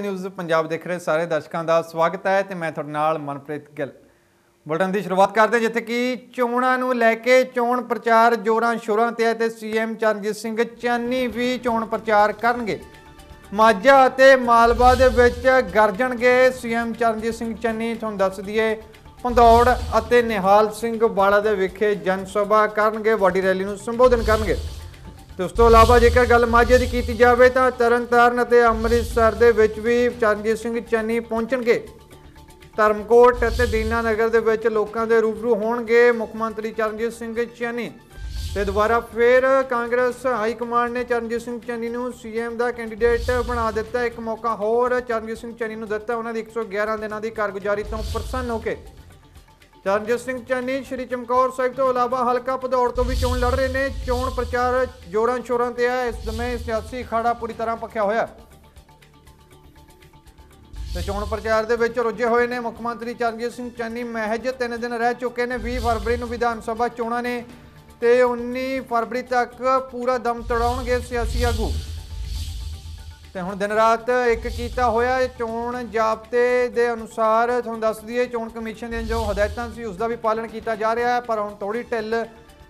News Punjab ਦੇਖ ਰਹੇ ਸਾਰੇ ਦਰਸ਼ਕਾਂ ਦਾ ਸਵਾਗਤ ਹੈ ਤੇ ਮੈਂ ਤੁਹਾਡੇ ਨਾਲ ਮਨਪ੍ਰੀਤ ਗਿੱਲ। ਬੁਲਟਨ ਦੀ ਸ਼ੁਰੂਆਤ ਕਰਦੇ ਜਿੱਥੇ ਕਿ ਚੋਣਾਂ ਨੂੰ ਲੈ ਕੇ ਚੋਣ ਪ੍ਰਚਾਰ ਜੋਰਾਂ ਸ਼ੋਰਾਂ ਤੇ ਹੈ ਤੇ ਸੀਐਮ ਚਰਨਜੀਤ ਸਿੰਘ ਚੰਨੀ ਵੀ ਚੋਣ ਪ੍ਰਚਾਰ ਕਰਨਗੇ। ਮਾਝਾ ਅਤੇ ਮਾਲਵਾ ਦੇ ਵਿੱਚ ਗਰਜਣਗੇ ਸੀਐਮ ਚਰਨਜੀਤ ਸਿੰਘ ਚੰਨੀ। ਤੁਹਾਨੂੰ ਦੱਸ ਦਈਏ, ਪੰਦੌੜ ਅਤੇ ਨਿਹਾਲ ਸਿੰਘ ਵਾਲਾ ਦੇ ਵਿਖੇ ਜਨ ਸਭਾ ਕਰਨਗੇ, ਵੱਡੀ ਰੈਲੀ ਨੂੰ ਸੰਬੋਧਨ ਕਰਨਗੇ। ਤੇ ਉਸ ਤੋਂ ਇਲਾਵਾ ਜੇਕਰ ਗੱਲ ਮਾਝੇ ਦੀ ਕੀਤੀ ਜਾਵੇ ਤਾਂ ਤਰਨਤਾਰਨ ਅਤੇ ਅੰਮ੍ਰਿਤਸਰ ਦੇ ਵਿੱਚ ਵੀ ਚਰਨਜੀਤ ਸਿੰਘ ਚੰਨੀ ਪਹੁੰਚਣਗੇ। ਧਰਮਕੋਟ ਅਤੇ ਦੀਨਾਨਗਰ ਦੇ ਵਿੱਚ ਲੋਕਾਂ ਦੇ ਰੂਬਰੂ ਹੋਣਗੇ ਮੁੱਖ ਮੰਤਰੀ ਚਰਨਜੀਤ ਸਿੰਘ ਚੰਨੀ। ਤੇ ਦੁਬਾਰਾ ਫਿਰ ਕਾਂਗਰਸ ਹਾਈ ਕਮਾਂਡ ਨੇ ਚਰਨਜੀਤ ਸਿੰਘ ਚੰਨੀ ਨੂੰ ਸੀਐਮ ਦਾ ਕੈਂਡੀਡੇਟ ਬਣਾ ਦਿੱਤਾ। ਇੱਕ ਮੌਕਾ ਹੋਰ ਚਰਨਜੀਤ ਸਿੰਘ ਚੰਨੀ ਨੂੰ ਦਿੱਤਾ। ਉਹਨਾਂ ਦੀ 111 ਦਿਨਾਂ ਦੀ ਕਾਰਗੁਜ਼ਾਰੀ ਤੋਂ ਪ੍ਰਸੰਨ ਹੋ ਕੇ ਚਰਨਜੀਤ ਸਿੰਘ ਚੰਨੀ, ਸ਼੍ਰੀ ਚਮਕੌਰ ਸਾਹਿਬ ਤੋਂ ਇਲਾਵਾ ਹਲਕਾ ਭਦੌੜ ਤੋਂ ਵੀ ਚੋਣ ਲੜ ਰਹੇ ਨੇ। ਚੋਣ ਪ੍ਰਚਾਰ ਜੋਰਾਂ ਸ਼ੋਰਾਂ ਤੇ ਹੈ। ਇਸ ਸਮੇਂ ਸਿਆਸੀ ਅਖਾੜਾ ਪੂਰੀ ਤਰ੍ਹਾਂ ਪੱਖਿਆ ਹੋਇਆ ਤੇ ਚੋਣ ਪ੍ਰਚਾਰ ਦੇ ਵਿੱਚ ਰੁੱਝੇ ਹੋਏ ਨੇ ਮੁੱਖ ਮੰਤਰੀ ਚਰਨਜੀਤ ਸਿੰਘ ਚੰਨੀ। ਮਹਿਜ 3 ਦਿਨ ਰਹਿ ਚੁੱਕੇ ਨੇ। 20 ਫਰਵਰੀ ਨੂੰ ਵਿਧਾਨ ਸਭਾ ਚੋਣਾਂ ਨੇ ਤੇ 19 ਫਰਵਰੀ ਤੱਕ ਪੂਰਾ ਦਮ ਤੜਾਉਣਗੇ ਸਿਆਸੀ ਆਗੂ। ਤੇ ਹੁਣ ਦਿਨ ਰਾਤ ਇੱਕ ਕੀਤਾ ਹੋਇਆ ਚੋਣ ਜਾਬਤੇ ਦੇ ਅਨੁਸਾਰ ਤੁਹਾਨੂੰ ਦੱਸ ਦਈਏ, ਚੋਣ ਕਮਿਸ਼ਨ ਦੀਆਂ ਜੋ ਹਦਾਇਤਾਂ ਸੀ ਉਸ ਦਾ ਵੀ ਪਾਲਣ ਕੀਤਾ ਜਾ ਰਿਹਾ ਹੈ, ਪਰ ਹੁਣ ਥੋੜੀ ਢਿੱਲ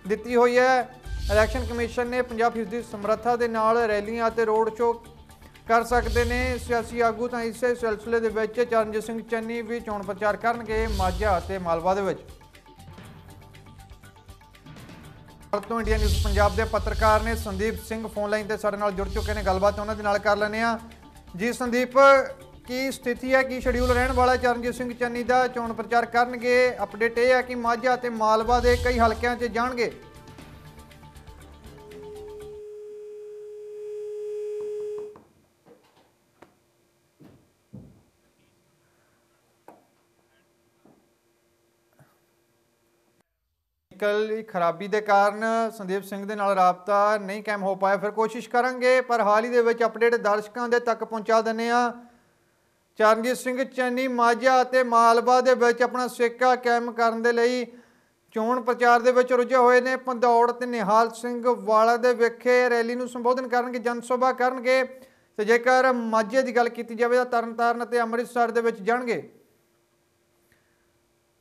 ਦਿੱਤੀ ਹੋਈ ਹੈ। ਇਲੈਕਸ਼ਨ ਕਮਿਸ਼ਨ ਨੇ 50% ਦੀ ਸਮਰੱਥਾ ਦੇ ਨਾਲ ਰੈਲੀਆਂ ਅਤੇ ਰੋਡ ਸ਼ੋਅ ਕਰ ਸਕਦੇ ਨੇ। ਸਿਆਸੀ ਆਗੂ ਤਾਂ ਇਸੇ ਸਿਲਸਿਲੇ ਦੇ ਵਿੱਚ ਚਰਨਜੀਤ ਸਿੰਘ ਚੰਨੀ ਵੀ ਚੋਣ ਪ੍ਰਚਾਰ ਕਰਨਗੇ ਮਾਝਾ ਅਤੇ ਮਾਲਵਾ ਦੇ ਵਿੱਚ। ਭਾਰਤ ਤੋਂ ਇੰਡੀਆ ਨਿਊਜ਼ ਪੰਜਾਬ ਦੇ ਪੱਤਰਕਾਰ ਨੇ ਸੰਦੀਪ ਸਿੰਘ ਫੋਨ ਲਾਈਨ ਤੇ ਸਾਡੇ ਨਾਲ ਜੁੜ ਚੁੱਕੇ ਨੇ। ਗੱਲਬਾਤ ਉਹਨਾਂ ਦੇ ਨਾਲ ਕਰ ਲੈਂਦੇ ਆ ਜੀ ਸੰਦੀਪ, ਕੀ ਸਥਿਤੀ ਹੈ? ਕੀ ਸ਼ਡਿਊਲ ਰਹਿਣ ਵਾਲਾ ਚਰਨਜੀਤ ਸਿੰਘ ਚੰਨੀ ਦਾ ਚੋਣ ਪ੍ਰਚਾਰ ਕਰਨਗੇ। ਅਪਡੇਟ ਇਹ ਹੈ ਕਿ ਮਾਝਾ ਅਤੇ ਮਾਲਵਾ ਦੇ ਕਈ ਹਲਕਿਆਂ 'ਚ ਜਾਣਗੇ। ਟੈਕਨੀਕਲ ਖਰਾਬੀ ਦੇ ਕਾਰਨ ਸੰਦੀਪ ਸਿੰਘ ਦੇ ਨਾਲ ਰਾਬਤਾ ਨਹੀਂ ਕਾਇਮ ਹੋ ਪਾਇਆ। ਫਿਰ ਕੋਸ਼ਿਸ਼ ਕਰਾਂਗੇ, ਪਰ ਹਾਲ ਹੀ ਦੇ ਵਿੱਚ ਅਪਡੇਟ ਦਰਸ਼ਕਾਂ ਦੇ ਤੱਕ ਪਹੁੰਚਾ ਦਿੰਨੇ ਆ ਚਰਨਜੀਤ ਸਿੰਘ, ਚੰਨੀ ਮਾਝਾ ਅਤੇ ਮਾਲਵਾ ਦੇ ਵਿੱਚ ਆਪਣਾ ਸਿੱਕਾ ਕਾਇਮ ਕਰਨ ਦੇ ਲਈ ਚੋਣ ਪ੍ਰਚਾਰ ਦੇ ਵਿੱਚ ਰੁੱਝੇ ਹੋਏ ਨੇ। ਪੰਦੌੜ ਤੇ ਨਿਹਾਲ ਸਿੰਘ ਵਾਲਾ ਦੇ ਵਿਖੇ ਰੈਲੀ ਨੂੰ ਸੰਬੋਧਨ ਕਰਨਗੇ ਜਨ ਸਭਾ ਕਰਨਗੇ। ਤੇ ਜੇਕਰ ਮਾਝੇ ਦੀ ਗੱਲ ਕੀਤੀ ਜਾਵੇ ਤਾਂ ਤਰਨਤਾਰਨ ਅਤੇ ਅੰਮ੍ਰਿਤਸਰ ਦੇ ਵਿੱਚ ਜਾਣਗੇ।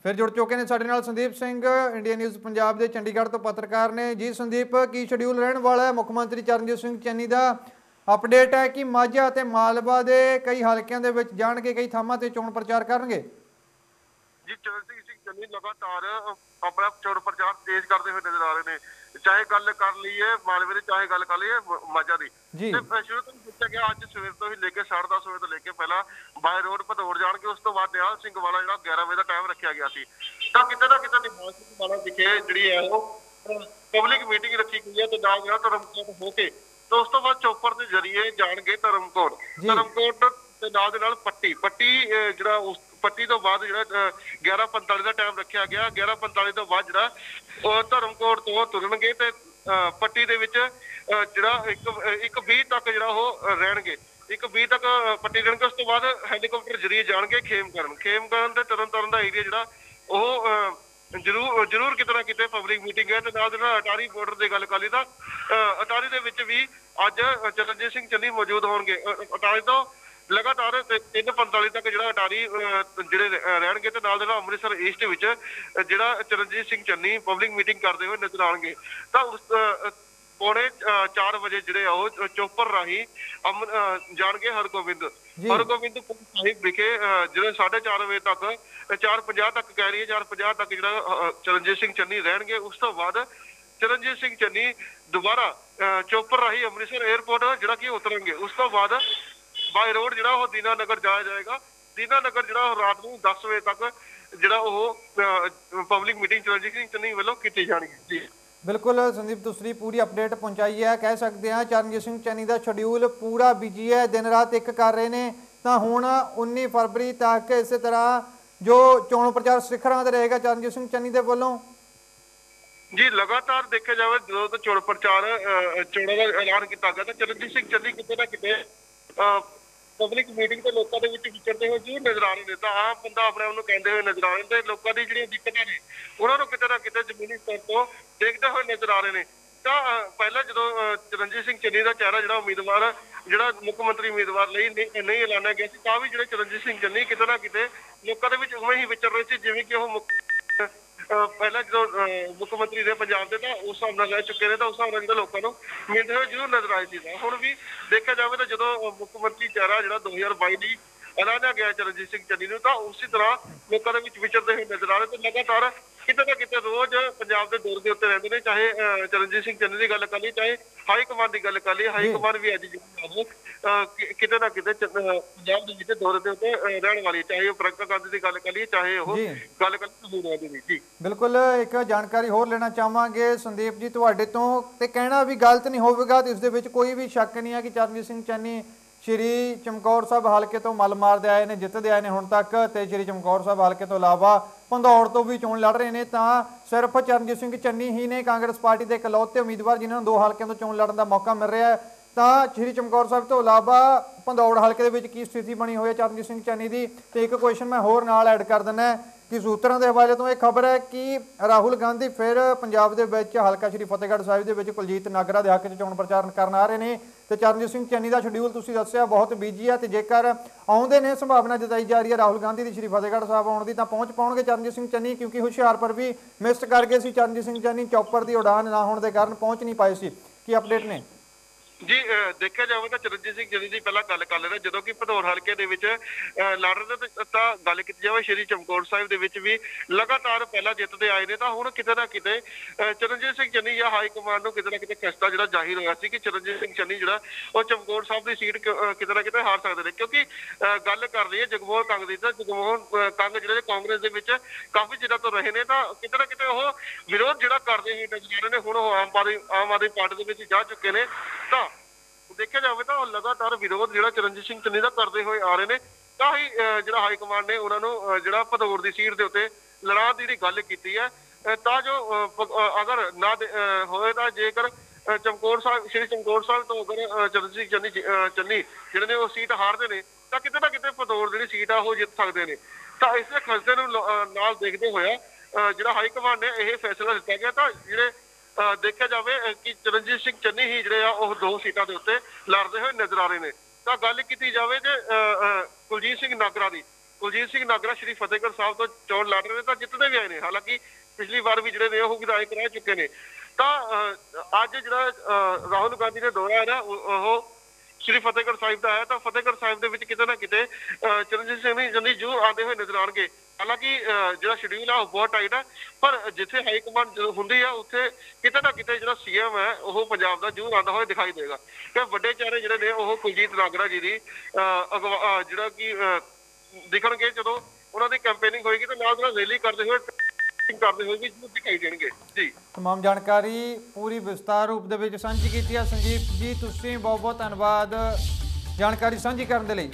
ਫਿਰ ਜੁੜ ਚੁੱਕੇ ਨੇ ਸਾਡੇ ਨਾਲ ਸੰਦੀਪ ਸਿੰਘ ਇੰਡੀਆ ਨਿਊਜ਼ ਪੰਜਾਬ ਦੇ ਚੰਡੀਗੜ੍ਹ ਤੋਂ ਪੱਤਰਕਾਰ ਨੇ। ਜੀ ਸੰਦੀਪ, ਕੀ ਸ਼ਡਿਊਲ ਰਹਿਣ ਵਾਲਾ ਹੈ? ਮੁੱਖ ਮੰਤਰੀ ਚਰਨਜੀਤ ਸਿੰਘ ਚੰਨੀ ਦਾ ਅਪਡੇਟ ਹੈ ਕਿ ਮਾਝਾ ਅਤੇ ਮਾਲਵਾ ਦੇ ਕਈ ਹਲਕਿਆਂ ਦੇ ਵਿੱਚ ਜਾਣਗੇ, ਕਈ ਥਾਵਾਂ ਤੇ ਚੋਣ ਪ੍ਰਚਾਰ ਕਰਨਗੇ? ਜੀ, ਚਰਨਜੀਤ ਸਿੰਘ ਚੰਨੀ ਲਗਾਤਾਰ ਆਪਣਾ ਚੋਣ ਪ੍ਰਚਾਰ ਤੇਜ਼ ਕਰਦੇ ਹੋਏ ਨਜ਼ਰ ਆ ਰਹੇ ਨੇ। ਚਾਹੇ ਗੱਲ ਕਰ ਲਈਏ ਮਾਲਵੇ ਦੀ ਚਾਹੇ ਗੱਲ ਕਰ ਲਈਏ ਮਾਝਾ ਦੀ। ਤੇ ਫਿਰ ਸ਼ੁਰੂ ਤੋਂ ਪੁੱਛਿਆ ਗਿਆ ਅੱਜ ਸਵੇਰ ਤੋਂ ਹੀ ਲੈ ਕੇ 10:30 ਵਜੇ ਤੋਂ ਲੈ ਕੇ ਪਹਿਲਾਂ ਬਾਈ ਰੋਡ ਭਦੌੜ ਜਾਣਗੇ ਉਸ ਤੋਂ ਬਾਅਦ ਨਿਹਾਲ ਸਿੰਘ ਵਾਲਾ ਜਿਹੜਾ 11 ਵਜੇ ਦਾ ਟਾਈਮ ਰੱਖਿਆ ਗਿਆ ਸੀ ਤਾਂ ਕਿਤੇ ਨਾ ਕਿਤੇ ਨਿਹਾਲ ਸਿੰਘ ਵਾਲਾ ਵਿਖੇ ਜਿਹੜੀ ਹੈ ਉਹ ਪਬਲਿਕ ਮੀਟਿੰਗ ਰੱਖੀ ਗਈ ਹੈ ਤੇ ਨਾਲ ਜਿਹੜਾ ਧਰਮਕੋਟ ਹੋ ਕੇ ਤੇ ਉਸ ਤੋਂ ਬਾਅਦ ਚੌਪਰ ਦੇ ਜ਼ਰੀਏ ਜਾਣਗੇ ਧਰਮਕੋਟ। ਧਰਮਕੋਟ ਤੇ ਨਾਲ ਦੇ ਨਾਲ ਪੱਟੀ ਪੱਟੀ ਜਿਹੜਾ ਉਸ ਪੱਟੀ ਤੋਂ ਬਾਅਦ ਜਿਹੜਾ 11:45 ਦਾ ਟਾਈਮ ਰੱਖਿਆ ਗਿਆ 11:45 ਤੋਂ ਬਾਅਦ ਜਿਹੜਾ ਉਹ ਧਰਮਕੋਟ ਤੋਂ ਤੁਰਨਗੇ ਤੇ ਪੱਟੀ ਦੇ ਵਿੱਚ ਜਿਹੜਾ ਇੱਕ ਇੱਕ 20 ਤੱਕ ਜਿਹੜਾ ਉਹ ਰਹਿਣਗੇ। ਇੱਕ 20 ਤੱਕ ਪੱਟੀ ਰਹਿਣਗੇ ਉਸ ਤੋਂ ਬਾਅਦ ਹੈਲੀਕਾਪਟਰ ਜ਼ਰੀਏ ਜਾਣਗੇ ਖੇਮ ਕਰਨ। ਖੇਮ ਕਰਨ ਤੇ ਤਰਨ ਤਾਰਨ ਦਾ ਏਰੀਆ ਜਿਹੜਾ ਉਹ ਜ਼ਰੂਰ ਜ਼ਰੂਰ ਕਿਤੇ ਨਾ ਕਿਤੇ ਪਬਲਿਕ ਮੀਟਿੰਗ ਹੈ ਤੇ ਨਾਲ ਦੇ ਅਟਾਰੀ ਬਾਰਡਰ ਦੀ ਗੱਲ ਕਰ ਲਈ ਤਾਂ ਅਹ, ਅਟਾਰੀ ਦੇ ਵਿੱਚ ਵੀ ਅੱਜ ਚਰਨਜੀਤ ਸਿੰਘ ਚੰਨੀ ਮੌਜੂਦ ਹੋਣਗੇ। ਅਟਾਰੀ ਤੋਂ ਲਗਾਤਾਰ 3:45 ਤੱਕ ਜਿਹੜਾ ਅਟਾਰੀ ਜਿਹੜੇ ਰਹਿ- ਰਹਿਣਗੇ ਤੇ ਨਾਲ ਦੇ ਨਾਲ ਅੰਮ੍ਰਿਤਸਰ ਈਸਟ ਵਿੱਚ ਜਿਹੜਾ ਚਰਨਜੀਤ ਸਿੰਘ ਚੰਨੀ ਪਬਲਿਕ ਮੀਟਿੰਗ ਕਰਦੇ ਹੋਏ ਨਜ਼ਰ ਆਣਗੇ ਤਾਂ ਉਸ ਪੌਣੇ 4 ਵਜੇ ਜਿਹੜੇ ਆ ਉਹ ਚੋਪਰ ਰਾਹੀਂ ਜਾਣਗੇ ਹਰਗੋਬਿੰਦ। ਹਰਗੋਬਿੰਦ ਸਾਹਿਬ ਵਿਖੇ ਜਿਹੜੇ 4:30 ਵਜੇ ਤੱਕ 4:50 ਤੱਕ ਕਹਿ ਰਹੀ ਹੈ 4:50 ਤੱਕ ਜਿਹੜਾ ਚਰਨਜੀਤ ਸਿੰਘ ਚੰਨੀ ਰਹਿਣਗੇ। ਉਸ ਤੋਂ ਬਾਅਦ ਚਰਨਜੀਤ ਸਿੰਘ ਚੰਨੀ ਦੁਬਾਰਾ ਚੋਪਰ ਰਾਹੀਂ ਅੰਮ੍ਰਿਤਸਰ 에ਅਰਪੋਰਟ ਜਿਹੜਾ ਕਿ ਉਤਰਨਗੇ। ਉਸ ਤੋਂ ਬਾਅਦ ਬਾਈ ਰੋਡ ਜਿਹੜਾ ਉਹ ਦੀਨਾਨਗਰ ਜਾਇਆ ਜਾਏਗਾ। ਦੀਨਾਨਗਰ ਜਿਹੜਾ ਉਹ ਰਾਤ ਨੂੰ 10 ਵਜੇ ਤੱਕ ਜਿਹੜਾ ਉਹ ਪਬਲਿਕ ਮੀਟਿੰਗ ਚਰਨਜੀਤ ਸਿੰਘ ਚੰਨੀ ਵੱਲੋਂ ਕੀਤੀ ਜਾਣੀ ਜੀ। ਬਿਲਕੁਲ ਸੰਦੀਪ ਤੁਸੀਂ ਪੂਰੀ ਅਪਡੇਟ ਪਹੁੰਚਾਈ ਹੈ। ਕਹਿ ਸਕਦੇ ਹਾਂ ਚਰਨਜੀਤ ਸਿੰਘ ਚੰਨੀ ਦਾ ਸ਼ਡਿਊਲ ਪੂਰਾ ਬਿਜ਼ੀ ਹੈ ਦਿਨ ਰਾਤ ਇੱਕ ਕਰ ਰਹੇ ਨੇ। ਤਾਂ ਹੁਣ 19 ਫਰਵਰੀ ਤੱਕ ਇਸੇ ਤਰ੍ਹਾਂ ਜੋ ਚੋਣ ਪ੍ਰਚਾਰ ਸਿਖਰਾਂ ਤੇ ਰਹੇਗਾ ਚਰਨਜੀਤ ਸਿੰਘ ਚੰਨੀ ਦੇ ਵੱਲੋਂ। ਜੀ ਲਗਾਤਾਰ ਦੇਖਿਆ ਜਾਵੇ ਜਦੋਂ ਤੋਂ ਚੋਣ ਪ੍ਰਚਾਰ ਚੋਣਾਂ ਦਾ ਐਲਾਨ ਕੀਤਾ ਗਿਆ ਤਾਂ ਚਰਨਜੀਤ ਸਿੰਘ ਚੰਨੀ ਕਿਤੇ ਨਾ ਕਿਤੇ ਪਬਲਿਕ ਮੀਟਿੰਗ ਤੇ ਲੋਕਾਂ ਦੇ ਵਿੱਚ ਵਿਚਰਦੇ ਹੋਏ ਜ਼ਰੂਰ ਨਜ਼ਰ ਆ ਰਹੇ ਨੇ ਤਾਂ ਆਮ ਬੰਦਾ ਆਪਣੇ ਆਪ ਨੂੰ ਕਹਿੰਦੇ ਹੋਏ ਨਜ਼ਰ ਆ ਰਹੇ ਨੇ ਲੋਕਾਂ ਦੀ ਜਿਹੜੀਆਂ ਦਿੱਕਤਾਂ ਨੇ, ਉਹਨਾਂ ਨੂੰ ਕਿਤੇ ਨਾ ਕਿਤੇ ਜ਼ਮੀਨੀ ਸਤਰ ਤੋਂ ਦੇਖਦੇ ਹੋਏ ਨਜ਼ਰ ਆ ਰਹੇ ਨੇ। ਤਾਂ ਪਹਿਲਾਂ ਜਦੋਂ ਚਰਨਜੀਤ ਸਿੰਘ ਚੰਨੀ ਦਾ ਚਿਹਰਾ ਜਿਹੜਾ ਉਮੀਦਵਾਰ, ਜਿਹੜਾ ਮੁੱਖ ਮੰਤਰੀ ਉਮੀਦਵਾਰ ਲਈ ਨਹੀਂ ਐਲਾਨਿਆ ਗਿਆ ਸੀ, ਤਾਂ ਵੀ ਜਿਹੜੇ ਚਰਨਜੀਤ ਸਿੰਘ ਚੰਨੀ ਕਿਤੇ ਨਾ ਕਿਤੇ ਲੋਕਾਂ ਦੇ ਵਿੱਚ ਉਵੇਂ ਹੀ ਵਿਚਰ ਰਹੇ ਸੀ, ਜਿਵੇਂ ਕਿ ਉਹ ਪਹਿਲਾਂ ਜਦੋਂ, ਅਹ ਮੁੱਖ ਮੰਤਰੀ ਦੇ ਪੰਜਾਬ ਦੇ, ਤਾਂ ਉਸ ਹਿਸਾਬ ਨਾਲ ਰਹਿ ਚੁੱਕੇ ਨੇ, ਤਾਂ ਉਸ ਹਿਸਾਬ ਨਾਲ ਲੋਕਾਂ ਨੂੰ ਮਿਲਦੇ ਹੋਏ ਜ਼ਰੂਰ ਨਜ਼ਰ ਆਏ ਸੀ। ਹੁਣ ਵੀ ਦੇਖਿਆ ਜਾਵੇ ਤਾਂ ਜਦੋਂ ਮੁੱਖ ਮੰਤਰੀ ਚਿਹਰਾ ਜਿਹੜਾ 2022 ਦੀ ਐਲਾਨਿਆ ਗਿਆ ਚਰਨਜੀਤ ਸਿੰਘ ਚੰਨੀ ਨੂੰ, ਤਾਂ ਉਸੇ ਤਰ੍ਹਾਂ ਲੋਕਾਂ ਦੇ ਵਿੱਚ ਵਿਚਰਦੇ ਹੋਏ ਨਜ਼ਰ ਆ ਰਹੇ ਤੇ ਲਗਾਤਾਰ ਕਿਤੇ ਨਾ ਕਿਤੇ ਰੋਜ਼ ਪੰਜਾਬ ਦੇ ਦੌਰ ਦੇ ਉੱਤੇ ਰਹਿੰਦੇ ਨੇ ਚਾਹੇ ਚਰਨਜੀਤ ਸਿੰਘ ਚੰਨੀ ਦੀ ਗੱਲ ਕਰ ਲਈ ਚਾਹੇ ਹਾਈ ਕਮਾਂਡ ਦੀ ਗੱਲ ਕਰ ਲਈ ਹਾਈ ਕਮਾਂਡ ਵੀ ਅੱਜ ਜਿਹੜੀ ਕਿਤੇ ਨਾ ਕਿਤੇ ਪੰਜਾਬ ਦੇ ਵਿੱਚ ਦੌਰੇ ਦੇ ਉੱਤੇ ਰਹਿਣ ਵਾਲੀ। ਚਾਹੇ ਉਹ ਪ੍ਰਿਅੰਕਾ ਗਾਂਧੀ ਦੀ ਗੱਲ ਕਰ ਲਈ ਚਾਹੇ ਉਹ। ਗੱਲ ਕਰ ਸੂਰਿਆ ਦੀ ਜੀ ਬਿਲਕੁਲ ਇੱਕ ਜਾਣਕਾਰੀ ਹੋਰ ਲੈਣਾ ਚਾਹਾਂਗੇ ਸੰਦੀਪ ਜੀ ਤੁਹਾਡੇ ਤੋਂ ਤੇ ਕਹਿਣਾ ਵੀ ਗਲਤ ਨਹੀਂ ਹੋਵੇਗਾ ਤੇ ਇਸ ਦੇ ਵਿੱਚ ਕੋਈ ਵੀ ਸ਼ੱਕ ਨਹੀਂ ਹੈ ਕਿ ਚਰਨਜੀਤ ਸਿੰਘ ਚੰਨੀ ਸ਼੍ਰੀ ਚਮਕੌਰ ਸਾਹਿਬ ਹਲਕੇ ਤੋਂ ਮੱਲ ਮਾਰਦੇ ਆਏ ਨੇ, ਜਿੱਤਦੇ ਆਏ ਨੇ ਹੁਣ ਤੱਕ ਤੇ ਸ਼੍ਰੀ ਚਮਕੌਰ ਸਾਹਿਬ ਹਲਕੇ ਤੋਂ ਇਲਾਵਾ ਪੰਧੌੜ ਤੋਂ ਵੀ ਚੋਣ ਲੜ ਰਹੇ ਨੇ, ਤਾਂ ਸਿਰਫ ਚਰਨਜੀਤ ਸਿੰਘ ਚੰਨੀ ਹੀ ਨੇ ਕਾਂਗਰਸ ਪਾਰਟੀ ਦੇ ਇਕਲੌਤੇ ਉਮੀਦਵਾਰ, ਜਿਨ੍ਹਾਂ ਨੂੰ ਦੋ ਹਲਕਿਆਂ ਤੋਂ ਚੋਣ ਲੜਨ ਦਾ ਮੌਕਾ ਮਿਲ ਰਿਹਾ ਹੈ। ਤਾਂ ਸ਼੍ਰੀ ਚਮਕੌਰ ਸਾਹਿਬ ਤੋਂ ਇਲਾਵਾ ਪੰਧੌੜ ਹਲਕੇ ਦੇ ਵਿੱਚ ਕੀ ਸਥਿਤੀ ਬਣੀ ਹੋਈ ਹੈ ਚਰਨਜੀਤ ਸਿੰਘ ਚੰਨੀ ਦੀ? ਤੇ ਇੱਕ ਕੁਐਸਚਨ ਮੈਂ ਹੋਰ ਨਾਲ ਐਡ ਕਰ ਦਿੰਦਾ ਕਿ ਸੂਤਰਾਂ ਦੇ ਹਵਾਲੇ ਤੋਂ ਇਹ ਖਬਰ ਹੈ ਕਿ ਰਾਹੁਲ ਗਾਂਧੀ ਫਿਰ ਪੰਜਾਬ ਦੇ ਵਿੱਚ ਹਲਕਾ ਸ਼੍ਰੀ ਫਤਿਹਗੜ੍ਹ ਸਾਹਿਬ ਦੇ ਵਿੱਚ ਕੁਲਜੀਤ ਨਾਗਰਾ ਦੇ ਹੱਕ 'ਚ ਚੋਣ ਪ੍ਰਚਾਰ ਕਰਨ ਆ ਰਹੇ ਨੇ ਤੇ ਚਰਨਜੀਤ ਸਿੰਘ ਚੰਨੀ ਦਾ ਸ਼ਡਿਊਲ ਤੁਸੀਂ ਦੱਸਿਆ ਬਹੁਤ ਬੀਜੀ ਹੈ ਤੇ ਜੇਕਰ ਆਉਂਦੇ ਨੇ ਸੰਭਾਵਨਾ ਜਤਾਈ ਜਾ ਰਹੀ ਹੈ ਰਾਹੁਲ ਗਾਂਧੀ ਦੀ ਸ਼੍ਰੀ ਫਤਿਹਗੜ੍ਹ ਸਾਹਿਬ ਆਉਣ ਦੀ ਤਾਂ ਪਹੁੰਚ ਪਾਉਣਗੇ ਚਰਨਜੀਤ ਸਿੰਘ ਚੰਨੀ ਕਿਉਂਕਿ ਹੁਸ਼ਿਆਰਪੁਰ ਵੀ ਮਿਸ ਕਰ ਗਏ ਸੀ। ਚਰਨਜੀਤ ਸਿੰਘ ਚੰਨੀ ਚੌਪਰ ਦੀ ਉਡਾਨ ਨਾ ਹੋਣ ਦੇ ਕਾਰਨ ਪਹੁੰਚ ਨਹੀਂ ਪਾਏ ਸੀ। ਕੀ ਅਪਡੇਟ ਨੇ? ਜੀ, ਅਹ, ਦੇਖਿਆ ਜਾਵੇ ਤਾਂ ਚਰਨਜੀਤ ਸਿੰਘ ਜਨੀ ਦੀ ਪਹਿਲਾਂ ਗੱਲ ਕਰ ਲੈਣਾ ਜਦੋਂ ਕਿ ਭਦੌਰ ਹਲਕੇ ਦੇ ਵਿੱਚ, ਅਹ, ਲੜ ਰਹੇ ਤਾਂ ਗੱਲ ਕੀਤੀ ਜਾਵੇ, ਸ਼੍ਰੀ ਚਮਕੌਰ ਸਾਹਿਬ ਦੇ ਵਿੱਚ ਵੀ ਲਗਾਤਾਰ ਪਹਿਲਾਂ ਜਿੱਤਦੇ ਆਏ ਨੇ, ਤਾਂ ਹੁਣ ਕਿਤੇ ਨਾ ਕਿਤੇ ਚਰਨਜੀਤ ਸਿੰਘ ਚੰਨੀ ਜਾਂ ਹਾਈ ਕਮਾਂਡ ਨੂੰ ਕਿਤੇ ਨਾ ਕਿਤੇ ਖਸਤਾ ਜਿਹੜਾ ਜ਼ਾਹਿਰ ਹੋਇਆ ਸੀ ਕਿ ਚਰਨਜੀਤ ਸਿੰਘ ਚੰਨੀ ਜਿਹੜਾ, ਉਹ ਚਮਕੌਰ ਸਾਹਿਬ ਦੀ ਸੀਟ ਕਿਤੇ ਨਾ ਕਿਤੇ ਹਾਰ ਸਕਦੇ ਨੇ, ਕਿਉਂਕਿ, ਅਹ, ਗੱਲ ਕਰ ਰਹੀ ਹੈ ਜਗਮੋਹਨ ਕੰਗ ਦੀ, ਤਾਂ ਜਗਮੋਹਨ ਕੰਗ ਜਿਹੜੇ ਕਾਂਗਰਸ ਦੇ ਵਿੱਚ ਕਾਫੀ ਜਿਹੜਾ ਤੋਂ ਰਹੇ ਨੇ, ਤਾਂ ਕਿਤੇ ਨਾ ਕਿਤੇ ਉਹ ਵਿਰੋਧ ਜਿਹੜਾ ਕਰਦੇ ਹੋਏ ਨਜ਼ਰ ਆ ਰਹੇ ਨੇ ਹੁਣ ਉਹ ਆਮ ਆਦਮੀ ਆਮ ਆਦਮੀ ਪਾਰਟੀ ਦੇ ਵਿੱਚ ਜਾ ਚੁੱਕੇ ਨੇ, ਤਾਂ ਦੇਖਿਆ ਜਾਵੇ ਤਾਂ ਲਗਾਤਾਰ ਵਿਰੋਧ ਜਿਹੜਾ ਚਰਨਜੀਤ ਸਿੰਘ ਚੰਨੀ ਦਾ ਕਰਦੇ ਹੋਏ ਆ ਰਹੇ ਨੇ, ਤਾਂ ਹੀ ਜਿਹੜਾ ਹਾਈ ਕਮਾਂਡ ਨੇ ਉਹਨਾਂ ਨੂੰ ਜਿਹੜਾ ਭਦੌੜ ਦੀ ਸੀਟ ਦੇ ਉੱਤੇ ਲੜਾਉਣ ਦੀ ਜਿਹੜੀ ਗੱਲ ਕੀਤੀ ਹੈ ਤਾਂ ਜੋ ਅਗਰ ਨਾ ਹੋਏ ਤਾਂ ਜੇਕਰ ਚਮਕੌਰ ਸਾਹਿਬ, ਸ਼੍ਰੀ ਚਮਕੌਰ ਸਾਹਿਬ ਤੋਂ ਅਗਰ ਚਰਨਜੀਤ ਸਿੰਘ ਚੰਨੀ ਚੰਨੀ ਜਿਹੜੇ ਨੇ ਉਹ ਸੀਟ ਹਾਰਦੇ ਨੇ, ਤਾਂ ਕਿਤੇ ਨਾ ਕਿਤੇ ਭਦੌੜ ਜਿਹੜੀ ਸੀਟ ਆ ਉਹ ਜਿੱਤ ਸਕਦੇ ਨੇ। ਤਾਂ ਇਸੇ ਖਸਦੇ ਨੂੰ ਨਾਲ ਦੇਖਦੇ ਹੋਇਆ ਜਿਹੜਾ ਹਾਈ ਕਮਾਂਡ ਨੇ ਇਹ ਫੈਸਲਾ ਦਿੱਤਾ ਗਿਆ, ਤਾਂ ਜਿਹੜੇ ਦੇਖਿਆ ਜਾਵੇ ਕਿ ਚਰਨਜੀਤ ਸਿੰਘ ਚੰਨੀ ਹੀ ਜਿਹੜੇ ਆ ਉਹ ਦੋ ਸੀਟਾਂ ਦੇ ਉੱਤੇ ਲੜਦੇ ਹੋਏ ਨਜ਼ਰ ਆ ਰਹੇ ਨੇ। ਤਾਂ ਗੱਲ ਕੀਤੀ ਜਾਵੇ ਜੇ ਅਹ, ਕੁਲਜੀਤ ਸਿੰਘ ਨਾਗਰਾ ਦੀ। ਕੁਲਜੀਤ ਸਿੰਘ ਨਾਗਰਾ ਸ਼੍ਰੀ ਫਤਿਹਗੜ੍ਹ ਸਾਹਿਬ ਤੋਂ ਚੋਣ ਲੜ ਰਹੇ ਨੇ ਤਾਂ ਜਿੱਤਦੇ ਵੀ ਆਏ ਨੇ। ਹਾਲਾਂਕਿ ਪਿਛਲੀ ਵਾਰ ਵੀ ਜਿਹੜੇ ਨੇ ਉਹ ਵਿਧਾਇਕ ਰਹਿ ਚੁੱਕੇ ਨੇ। ਤਾਂ ਅਹ, ਅੱਜ ਜਿਹੜਾ ਅਹ, ਰਾਹੁਲ ਗਾਂਧੀ ਨੇ ਦੌਰਾ ਹੈ ਨਾ ਉਹ ਸ਼੍ਰੀ ਫਤਿਹਗੜ੍ਹ ਸਾਹਿਬ ਦਾ ਹੈ ਤਾਂ ਫਤਿਹਗੜ੍ਹ ਸਾਹਿਬ ਦੇ ਵਿੱਚ ਕਿਤੇ ਨਾ ਕਿਤੇ ਚਰਨਜੀਤ ਸਿੰਘ ਜੀ ਜੰਦੀ ਆਉਂਦੇ ਹੋਏ ਨਜ਼ਰ ਆਣਗੇ ਹਾਲਾਂਕਿ ਜਿਹੜਾ ਸ਼ਡਿਊਲ ਆ ਉਹ ਬਹੁਤ ਟਾਈਟ ਹੈ ਪਰ ਜਿੱਥੇ ਹਾਈ ਕਮਾਂਡ ਹੁੰਦੀ ਆ ਉੱਥੇ ਕਿਤੇ ਨਾ ਕਿਤੇ ਜਿਹੜਾ ਸੀਐਮ ਹੈ ਉਹ ਪੰਜਾਬ ਦਾ ਜੂ ਆਉਂਦਾ ਹੋਇਆ ਦਿਖਾਈ ਦੇਗਾ ਤੇ ਵੱਡੇ ਚਿਹਰੇ ਜਿਹੜੇ ਨੇ ਉਹ ਕੁਲਜੀਤ ਨਾਗਰਾ ਜੀ ਦੀ ਅਹ, ਅਗਵਾ- ਜਿਹੜਾ ਕਿ ਦਿਖਣਗੇ ਜਦੋਂ ਉਹਨਾਂ ਦੀ ਕੈਂਪੇਨਿੰਗ ਹੋਏਗੀ ਤੇ ਨਾਲ ਨਾਲ ਰੈਲੀ ਕਰਦੇ ਹੋਏ ਕਰਦੇ ਹੋਏ ਵੀ ਜ਼ਰੂਰ ਦਿਖਾਈ ਦੇਣਗੇ। ਜੀ। ਤਮਾਮ ਜਾਣਕਾਰੀ ਪੂਰੀ ਵਿਸਤਾਰ ਰੂਪ ਦੇ ਵਿੱਚ ਸਾਂਝੀ ਕੀਤੀ ਹੈ ਸੰਜੀਵ ਜੀ ਤੁਸੀਂ ਬਹੁਤ ਬਹੁਤ ਧੰਨਵਾਦ ਜਾਣਕਾਰੀ ਸਾਂਝੀ ਕਰਨ ਦੇ ਲਈ